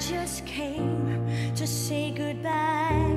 just came to say goodbye.